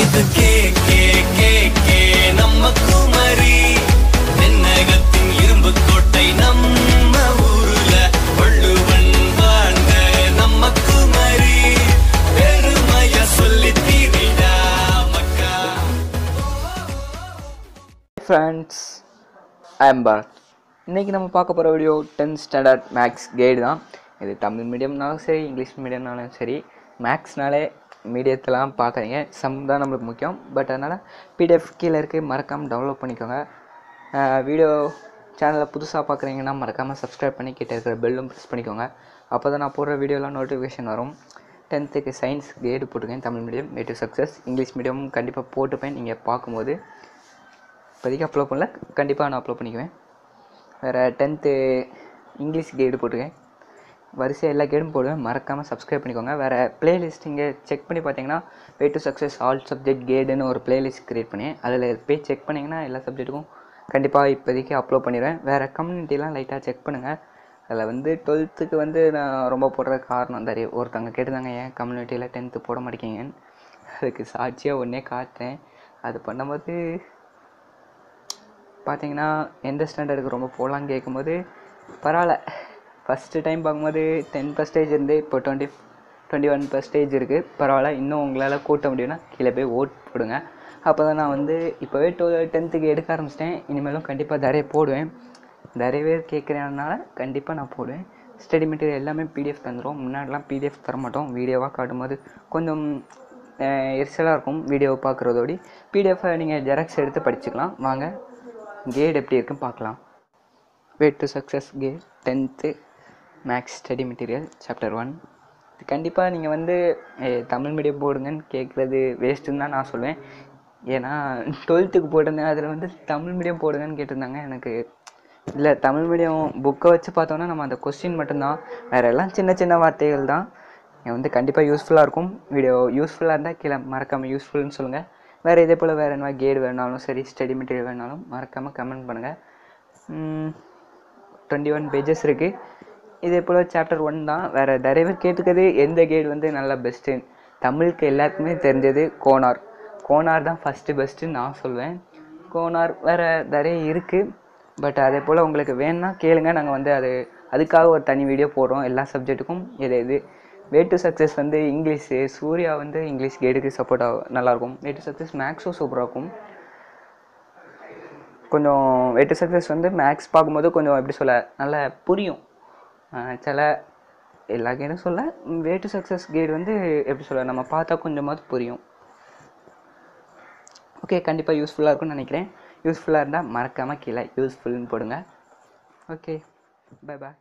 இது K K K K. நம்ம குமரி தென்னகத்தின் இரும்பு கோட்டை நம்ம ஊருல வள்ளுவன் வாழ்ந்த நம்ம குமரி. பெருமைய சொல்லி தீரிடா மக்கா. ஃப்ரெண்ட்ஸ் ஐம் பரத் இன்றைக்கி நம்ம பார்க்க போகிற video tenth standard maths guide தான். இது தமிழ் மீடியம்னாலும் சரி இங்கிலீஷ் மீடியம்னாலும் சரி. மேக்ஸ்னாலே மீடியத்தெலாம் பார்க்குறீங்க சம் தான் நம்மளுக்கு முக்கியம். பட் அதனால் பிடிஎஃப் கீழே இருக்குது மறக்காமல் டவுன்லோட் பண்ணிக்கோங்க. வீடியோ சேனலை புதுசாக பார்க்குறீங்கன்னா மறக்காமல் சப்ஸ்கிரைப் பண்ணி கிட்டே இருக்கிற பெல்லும் ப்ரெஸ் பண்ணிக்கோங்க. அப்போ தான் நான் போடுற வீடியோலாம் நோட்டிஃபிகேஷன் வரும். டென்த்துக்கு சயின்ஸ் கைடு போட்டிருக்கேன். Tamil medium way to success English medium கண்டிப்பாக போட்டுப்பேன். நீங்கள் பார்க்கும்போது இப்போதைக்கு அப்லோட் பண்ணல. கண்டிப்பாக நான் அப்லோட் பண்ணிக்குவேன். வேறு டென்த்து இங்கிலீஷ் கைடு போட்டிருக்கேன். வரிசையாக எல்லா கேடும் போடுவேன். மறக்காமல் சப்ஸ்கிரைப் பண்ணிக்கோங்க. வேறு பிளேலிஸ்ட் இங்கே செக் பண்ணி பார்த்தீங்கன்னா way to success all subject கேடுன்னு ஒரு பிளேலிஸ்ட் க்ரியேட் பண்ணி அதில் போய் செக் பண்ணிங்கன்னா எல்லா சப்ஜெக்ட்டுக்கும் கண்டிப்பாக இப்போதைக்கு அப்லோட் பண்ணிடுவேன் வேறு கம்யூனிட்டிலாம் லைட்டாக செக் பண்ணுங்கள் அதில் வந்து டுவெல்த்துக்கு வந்து நான் ரொம்ப போடுற காரணம் தரி ஒருத்தவங்க கேட்டுதாங்க ஏன் கம்யூனிட்டியில் டென்த்து போட மாட்டேங்கிங்கன்னு அதுக்கு சாட்சியாக ஒன்றே காட்டேன் அது பண்ணும்போது பார்த்தீங்கன்னா எந்த ஸ்டாண்டர்டுக்கு ரொம்ப போகலான்னு கேட்கும்போது பரவாயில்ல. ஃபஸ்ட்டு டைம் பார்க்கும்போது டென் பர்சன்டேஜ் இருந்து இப்போ டுவெண்ட்டி டுவெண்ட்டி ஒன் பர்சன்டேஜ் இருக்குது பரவாயில்ல இன்னும் உங்களால் கூட்ட முடியும்னா கீழே போய் ஓட் போடுங்க. அப்போ தான் நான் வந்து இப்போவே டூ டென்த்துக்கு எடுக்க ஆரம்பிச்சிட்டேன். இனிமேலும் கண்டிப்பாக நிறைய போடுவேன். நிறைய பேர் கேட்குறதுனால கண்டிப்பாக நான் போடுவேன். ஸ்டடி மெட்டீரியல் எல்லாமே பிடிஎஃப் தந்துடும் முன்னாடிலாம் பிடிஎஃப் தர மாட்டோம் வீடியோவாக காட்டும்போது கொஞ்சம் எரிசலாக இருக்கும் வீடியோவை பார்க்குறதோடி. பிடிஎஃபை நீங்கள் ஜெராக்ஸ் எடுத்து படிச்சுக்கலாம். வாங்க கேட் எப்படி இருக்குன்னு பார்க்கலாம். Way to success guide tenth maths study material chapter one இது கண்டிப்பாக நீங்கள் வந்து தமிழ் மீடியம் போடுங்கன்னு கேட்குறது வேஸ்ட்டுன்னு தான் நான் சொல்லுவேன் ஏன்னா டுவெல்த்துக்கு போட்டிருந்தேன் அதில் வந்து தமிழ் மீடியம் போடுங்கன்னு கேட்டிருந்தாங்க. எனக்கு இல்லை தமிழ் மீடியம் புக்கை வச்சு பார்த்தோன்னா நம்ம அந்த கொஸ்டின் மட்டும்தான். வேறு எல்லாம் சின்ன சின்ன வார்த்தைகள் தான். நீங்கள் வந்து கண்டிப்பாக யூஸ்ஃபுல்லாக இருக்கும். வீடியோ யூஸ்ஃபுல்லாக இருந்தால் கீழே மறக்காமல் யூஸ்ஃபுல்னு சொல்லுங்கள் வேறு இதே போல் வேறு என்ன கேடு வேணாலும் சரி ஸ்டடி மெட்டீரியல் வேணாலும் மறக்காமல் கமெண்ட் பண்ணுங்கள் டுவெண்ட்டி ஒன் பேஜஸ் இருக்குது இதே போல் சாப்டர் ஒன் தான். வேறு நிறைய கேட்டுக்கிறது எந்த கேடு வந்து நல்லா பெஸ்ட்டுன்னு தமிழுக்கு எல்லாருக்குமே தெரிஞ்சது கோனார். கோனார் தான் ஃபஸ்ட்டு பெஸ்ட்டுன்னு நான் சொல்வேன். கோனார் வேறு நிறைய இருக்குது பட் அதே போல் உங்களுக்கு வேணும்னா கேளுங்க. நாங்கள் வந்து அது அதுக்காக ஒரு தனி வீடியோ போடுறோம். எல்லா சப்ஜெக்ட்டுக்கும் இது எது வே டு சக்ஸஸ் வந்து இங்கிலீஷு. சூர்யா வந்து இங்கிலீஷ் கைடுக்கு சப்போர்ட்டாக நல்லாயிருக்கும் வே டு சக்ஸஸ் மேக்ஸும் சூப்பராக இருக்கும். கொஞ்சம் வே டு சக்ஸஸ் வந்து மேக்ஸ் பார்க்கும்போது கொஞ்சம் எப்படி சொல்ல நல்லா புரியும். சில எல்லா கேடும் சொல்ல வே டு சக்ஸஸ் கைடு வந்து எப்படி சொல்ல நம்ம பார்த்தா கொஞ்சமாவது புரியும். ஓகே கண்டிப்பாக யூஸ்ஃபுல்லாக இருக்கும்னு நினைக்கிறேன். யூஸ்ஃபுல்லாக இருந்தால் மறக்காமல் கீழே யூஸ்ஃபுல்னு போடுங்க. Okay bye bye